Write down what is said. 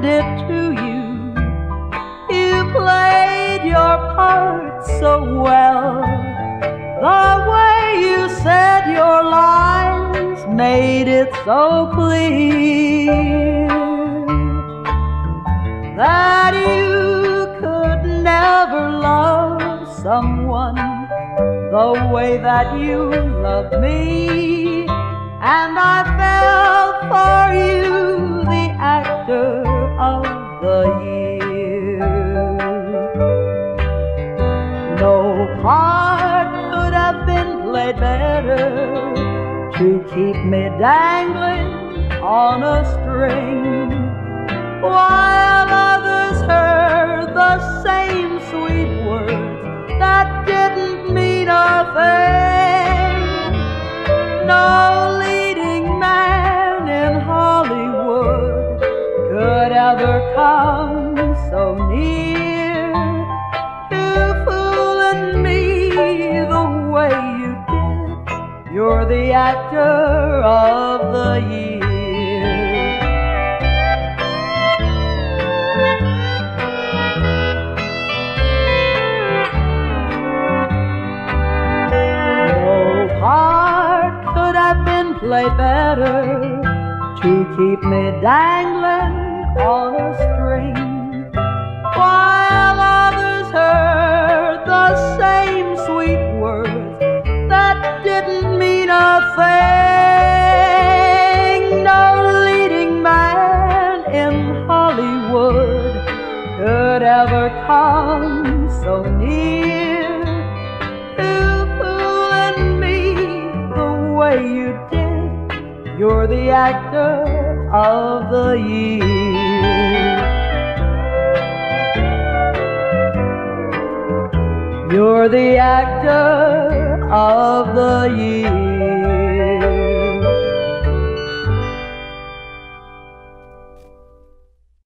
hand it to you. You played your part so well. The way you said your lines made it so clear that you could never love someone the way that you loved me. And I fell for you. Played better to keep me dangling on a string while others heard the same sweet words that didn't mean a thing. No leading man in Hollywood could ever come You're the actor of the year. Oh, no part could have been played better to keep me dangling on a string could ever come so near to fooling me the way you did. You're the actor of the year. You're the actor of the year.